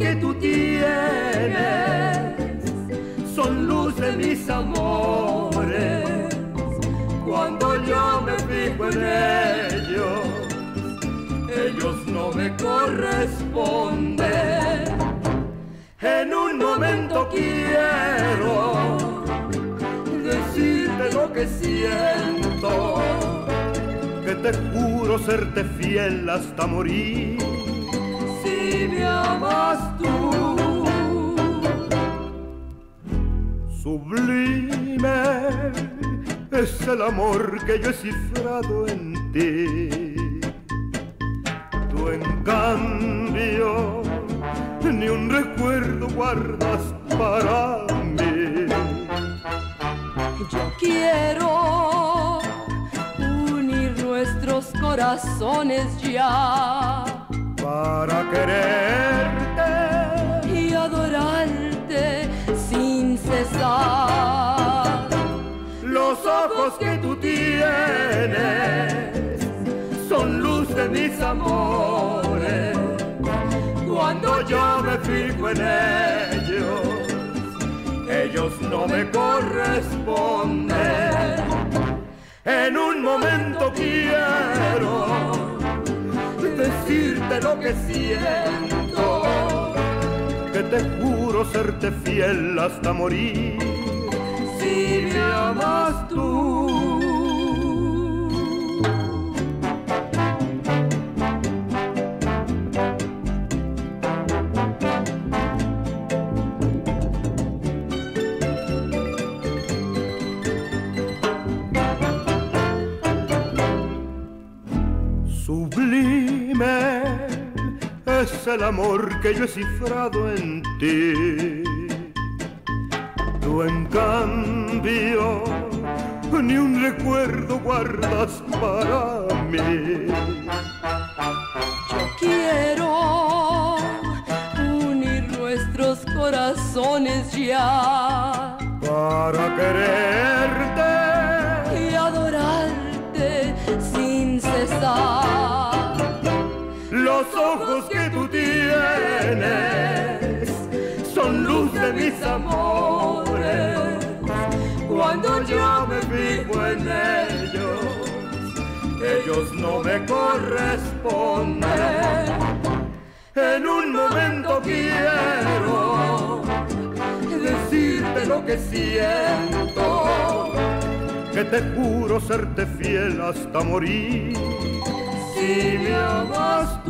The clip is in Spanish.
que tú tienes son luz de mis amores. Cuando yo me fijo en ellos, ellos no me corresponden. En un momento quiero decirte lo que siento, que te juro serte fiel hasta morir. Si me amas sublime es el amor que yo he cifrado en ti. Tú en cambio ni un recuerdo guardas para mí. Yo quiero unir nuestros corazones ya para quererte y adorarte sin cesar. Que tú tienes son luz de mis amores. Cuando yo me fijo en ellos, ellos no me corresponden. En un momento quiero decirte lo que siento, que te juro serte fiel hasta morir. El amor que yo he cifrado en ti. Tú en cambio ni un recuerdo guardas para mí. Yo quiero unir nuestros corazones ya para quererte y adorarte sin cesar. Los ojos que tú tienes son luz de mis amores. Ellos no me corresponden. En un momento quiero decirte lo que siento, que te juro serte fiel hasta morir. Si me amas